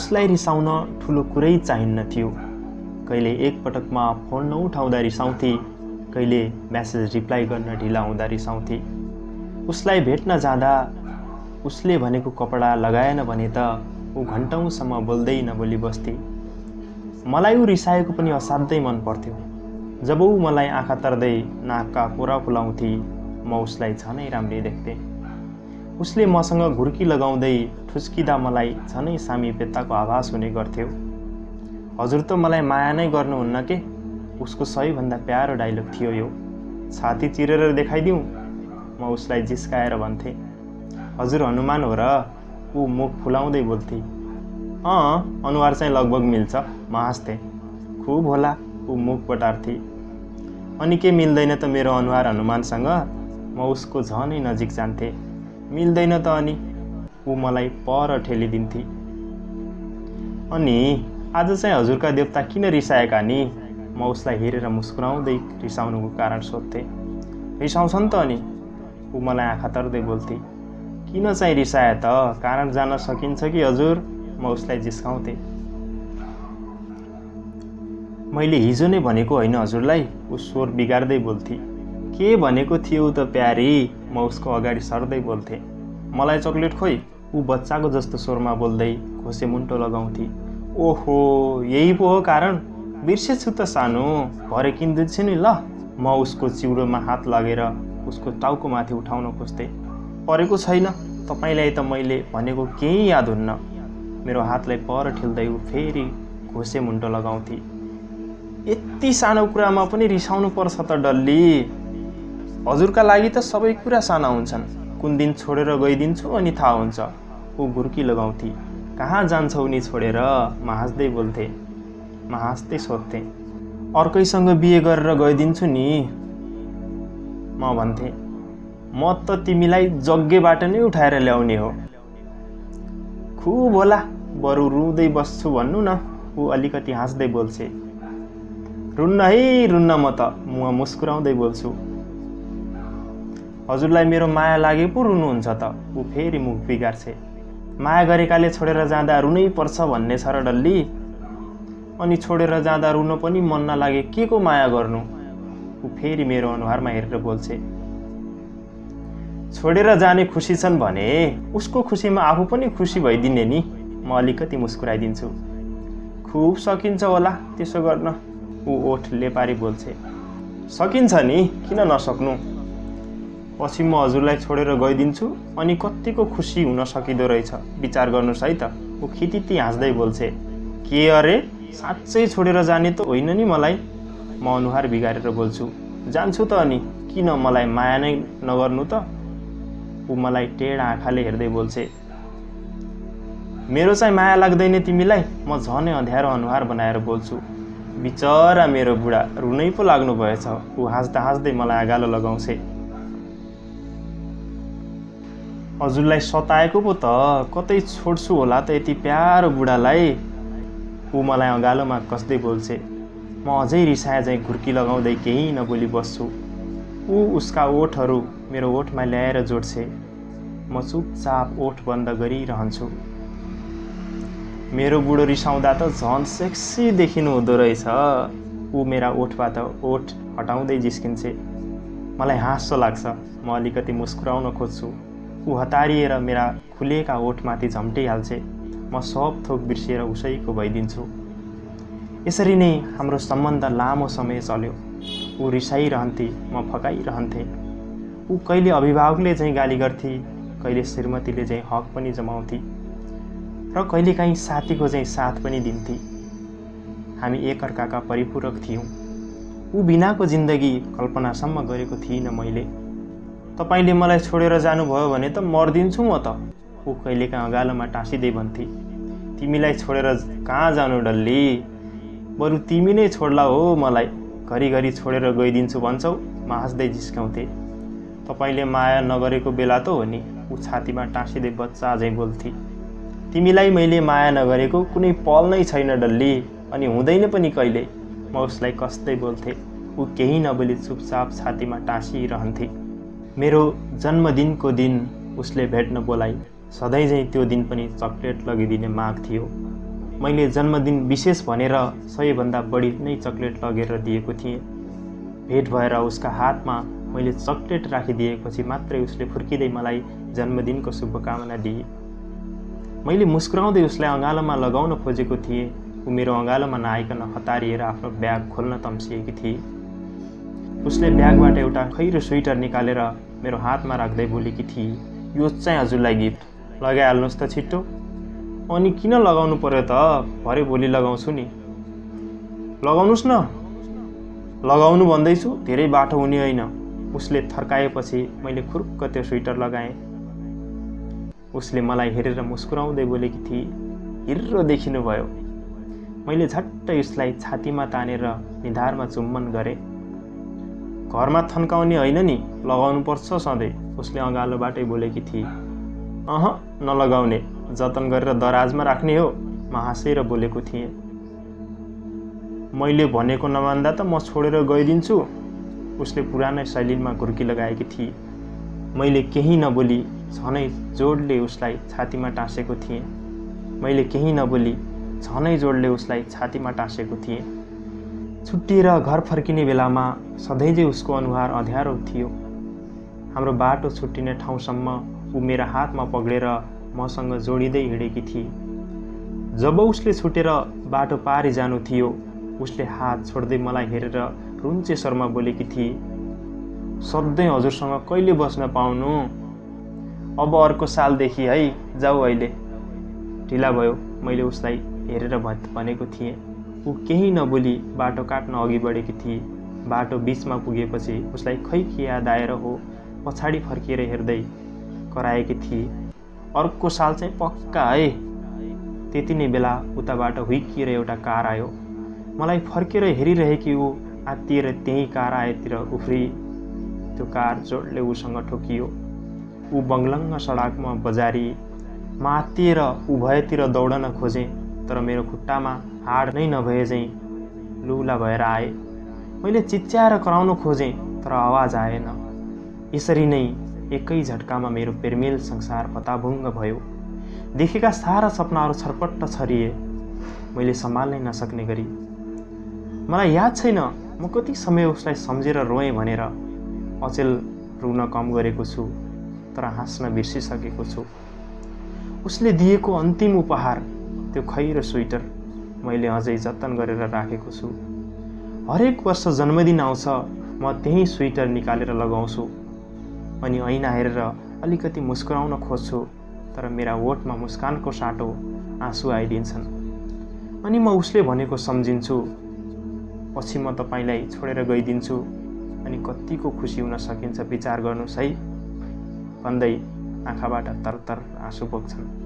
उसलाई रिसाउन ठुलो कुरै चाहिन्न थियो। कहिले एकपटकमा फोन नउठाउँदा रिसाउँथे कहिले म्यासेज रिप्लाई गर्न ढिला हुँदा रिसाउँथे। उसलाई भेट्न जाँदा उसले भनेको कपडा लगाएन भने त ऊ घन्टौँसम्म बोल्दै नबोली बस्थे। मलाई ऊ रिसाएको पनि असाध्यै मन पर्थ्यो। जब ऊ मलाई आँखा तर्दै नाकका कुरा फुलाउँथे म उसलाई झनै राम्रै देख्थेँ। उसले मसँग घुर्की लगाउँदै ठुस्किँदा मलाई झनै सामिप्यताको आभास हुने गर्थ्यो। हजुर त मलाई माया नै गर्नुहुन्न के? उसको सबैभन्दा प्यारो डाइलग थियो यो। छाती चिरेर देखाइदिउँ? म उसलाई जिस्काएर भन्थेँ। हजुर हनुमान हो र ऊ मुख फुलाउँदै बोल्थे। अँ अनुहार चाहिँ लगभग मिल्छ। म हाँस्थेँ। खुब होला ऊ मुख बटार्थे अनि के मिल्दैन त मेरो अनुहार हनुमानसँग? म उसको झनै नजिक जान्थेँ। मिल्दैन त अनि। ऊ मलाई पर ठेलिदिन्थे। अनि आज चाहिँ हजुरका देवता किन रिसाएका नि? म उसलाई हेरेर मुस्कुराउँदै रिसाउनुको कारण सोध्थेँ। रिसाउँछ नि त अनि। ऊ मलाई आँखा तर्दै बोल्थे किन चाहिँ रिसाए त? कारण जान सकिन्छ कि हजुर? म उसलाई जिस्काउँथेँ। मैले हिजो नै भनेको होइन हजुरलाई? ऊ स्वर बिगार्दै बोल्थे। के भनेको थियो त प्यारी? म उसको अगाडि सर्दै बोल्थेँ मलाई चक्लेट खोइ ऊ बच्चाको जस्तो स्वरमा बोल्दै घोसे मुन्टो लगाउँथे। ओहो यही पो हो कारण? बिर्सेछु त सानो भरे किनिदिन्छु नि ल। म उसको चिउरोमा हात लगेर उसको टाउको माथि उठाउन खोज्थेँ। परेको छैन तपाईँलाई त मैले भनेको केही याद हुन्न। मेरो हातलाई पर ठेल्दै ऊ फेरि घोसे मुन्टो लगाउँथे। यति सानो कुरामा पनि रिसाउनु पर्छ त डल्ली। हजुरका लागि त सबै कुरा साना हुन्छन्। कुन दिन छोडेर गइदिन्छु अनि थाहा हुन्छ ऊ घुर्की लगाउँथे। कहाँ जान्छौ नि छोडेर? म हाँस्दै बोल्थेँ। म हाँस्दै सोध्थेँ। अर्कैसँग बिहे गरेर गइदिन्छु नि? म भन्थेँ। म त तिमीलाई जग्गेबाट नै उठाएर ल्याउने हो। खुब होला बरु रुँदै बस्छु भन्नु न ऊ अलिकति हाँस्दै बोल्छे रुन्न है रुन्न म त म मुस्कुराउँदै बोल्छु। हजुरलाई मेरो माया लागे पो रुनुहुन्छ त। ऊ फेरि मुख बिगार्छे। माया गरेकाले छोडेर जाँदा रुनै पर्छ भन्ने छ र डल्ली। अनि छोडेर जाँदा रुन पनि मन नलागे के को माया गर्नु? ऊ फेरि मेरो अनुहारमा हेरेर बोल्छे। छोडेर जाने खुसी छन् भने उसको खुसीमा आफू पनि खुसी भइदिने नि। म अलिकति मुस्कुराइदिन्छु। खुब सकिन्छ होला त्यसो गर्न। ऊ ओठ लेपारी बोल्छे। सकिन्छ नि किन नसक्नु? पछि म हजुरलाई छोडेर गइदिन्छु अनि कतिको खुसी हुन सकिँदो रहेछ। विचार गर्नुहोस् है त ऊ खितिती हाँस्दै बोल्छे के अरे साँच्चै छोडेर जाने त होइन नि मलाई? म अनुहार बिगारेर बोल्छु जान्छु त अनि किन मलाई माया नै नगर्नु त? ऊ मलाई टेढा आँखाले हेर्दै बोल्छे मेरो चाहिँ माया लाग्दैन तिमीलाई? म झनै अँध्यारो अनुहार बनाएर बोल्छु बिचरा मेरो बुढा रुनै पो लाग्नु भएछ। ऊ हाँस्दा हाँस्दै मलाई आगालो लगाउँछे हजुरलाई सताएको पो त। कतै छोड्छु होला त यति प्यारो बुढालाई। ऊ मलाई अँगालोमा कस्दै बोल्छे? म अझै रिसाए चाहिँ घुर्की लगाउँदै केही नबोली बस्छु। ऊ उसका ओठहरू मेरो ओठमा ल्याएर जोड्छे। म चुपचाप ओठ बन्द गरिरहन्छु। मेरो बुढो रिसाउँदा त झन् सेक्सी देखिनु हुँदो रहेछ। ऊ मेरा ओठबाट ओठ हटाउँदै जिस्किन्छे। मलाई हाँसो लाग्छ। म अलिकति मुस्कुराउन खोज्छु। ऊ हतारिएर मेरा खुलेका ओठमाथि झम्टिहाल्छे। म सब थोक बिर्सिएर उसैको भइदिन्छु। यसरी नै हाम्रो सम्बन्ध लामो समय चल्यो। ऊ रिसाइरहन्थे म फकाइरहन्थेँ। ऊ कहिले अभिभावकले चाहिँ गाली गर्थे कहिले श्रीमतीले चाहिँ हक पनि जमाउँथे र कहिलेकाहीँ साथीको चाहिँ साथ पनि दिन्थे। हामी एकअर्काका परिपूरक थियौँ। ऊ बिनाको जिन्दगी कल्पनासम्म गरेको थिइनँ मैले। तपाईँले मलाई छोडेर जानुभयो भने त मरिदिन्छु म त। ऊ कहिलेकाहीँ अँगालोमा टाँसिँदै भन्थे। तिमीलाई छोडेर कहाँ जानु डल्ली? बरु तिमी नै छोड्ला हो मलाई। घरिघरि छोडेर गइदिन्छु भन्छौ म हाँस्दै जिस्काउँथे। तपाईँले माया नगरेको बेला त हो नि ऊ छातीमा टाँसिँदै बच्चा अझै बोल्थे। तिमीलाई मैले माया नगरेको कुनै पल नै छैन डल्ली अनि हुँदैन पनि कहिले। म उसलाई कस्तै बोल्थेँ। ऊ केही नबोली चुपचाप छातीमा टाँसिरहन्थे। मेरो जन्मदिनको दिन उसले भेट्न बोलाइ सधैँ चाहिँ त्यो दिन पनि चक्लेट लगिदिने माग थियो। मैले जन्मदिन विशेष भनेर सयभन्दा बढी नै चक्लेट लगेर दिएको थिएँ। भेट भएर उसका हातमा मैले चक्लेट राखिदिएपछि मात्रै उसले फुर्किँदै मलाई जन्मदिनको शुभकामना दिए। मैले मुस्कुराउँदै उसलाई अँगालोमा लगाउन खोजेको थिएँ। ऊ मेरो अँगालोमा नआइकन हतारिएर आफ्नो ब्याग खोल्न तम्सिएकी थिए। उसले ब्यागबाट एउटा खैरो स्वेटर निकालेर मेरो हातमा राख्दै बोलेकी थिए यो चाहिँ हजुरलाई गिफ्ट लगाइहाल्नुहोस् त छिट्टो। अनि किन लगाउनु पर्यो त? भरे भोलि लगाउँछु नि। लगाउनुहोस् न। लगाउनु भन्दैछु धेरै बाटो हुने होइन उसले थर्काएपछि मैले खुर्क त्यो स्वेटर लगाएँ। उसले मलाई हेरेर मुस्कुराउँदै बोलेकी थिए हिर्रो देखिनुभयो। मैले झट्टै उसलाई छातीमा तानेर निधारमा चुम्बन गरेँ। घरमा थन्काउने होइन नि लगाउनु पर्छ सधैँ। उसले अँगालोबाटै बोलेकी थिए। अह नलगाउने जतन गरेर दराजमा राख्ने हो म हाँसेर बोलेको थिएँ। मैले भनेको नमान्दा त म छोडेर गइदिन्छु। उसले पुरानै शैलीमा घुर्की लगाएकी थिए। मैले केही नबोली झनै जोडले उसलाई छातीमा टाँसेको थिएँ। मैले केही नबोली झनै जोडले उसलाई छातीमा टाँसेको थिएँ। छुट्टिएर घर फर्किने बेलामा सधैँझै उसको अनुहार अँध्यारो थियो। हाम्रो बाटो छुट्टिने ठाउँसम्म ऊ मेरो हातमा पक्रेर मसँग जोडिँदै हिँडेकी थिए। जब उसले छुटेर बाटो पारी जानु थियो उसले हात छोड्दै मलाई हेरेर रुन्चे स्वरमा बोलेकी थिए सधैँ हजुरसँग कहिले बस्न पाउनु? अब अर्को सालदेखि है जाऊ अहिले। ढिला भयो मैले उसलाई हेरेर भनेको थिएँ। ऊ केही नबोली बाटो काट्न अघि बढेकी थिए। बाटो बिचमा पुगेपछि उसलाई खै के याद आएर हो पछाडि फर्किएर हेर्दै कराएकी थिए। अर्को साल चाहिँ पक्का है। त्यति नै बेला उताबाट हुइकिएर एउटा कार आयो। मलाई फर्केर हेरिरहेकी ऊ आत्तिएर त्यहीँ कार आएतिर उफ्री। त्यो कार जोडले उसँग ठोकियो। ऊ बङ्लङ्ग सडकमा बजारी। म आत्तिएर ऊ दौडन खोजेँ। तर मेरो खुट्टामा हाड नै नभए चाहिँ लुला भएर आए। मैले चिच्याएर कराउन खोजेँ तर आवाज आएन। यसरी नै एकै झट्कामा मेरो पेरमेल संसार पताभुङ्ग भयो। देखेका सारा सपनाहरू छरपट्ट छरिए। मैले सम्हाल्नै नसक्ने गरी मलाई याद छैन म कति समय उसलाई सम्झेर रोएँ भनेर अचेल रुन कम गरेको छु तर हाँस्न बिर्सिसकेको छु। उसले दिएको अन्तिम उपहार त्यो खैरो स्वेटर मैले अझै जतन गरेर राखेको छु। हरेक वर्ष जन्मदिन आउँछ म त्यही स्वेटर निकालेर लगाउँछु। अनि ऐना हेरेर अलिकति मुस्कुराउन खोज्छु तर मेरा ओठमा मुस्कानको साटो आँसु आइदिन्छन्। अनि म उसले भनेको सम्झिन्छु पछि म तपाईँलाई छोडेर गइदिन्छु अनि कतिको खुसी हुन सकिन्छ विचार गर्नुहोस् है। भन्दै आँखाबाट तरतर आँसु बोक्छन्।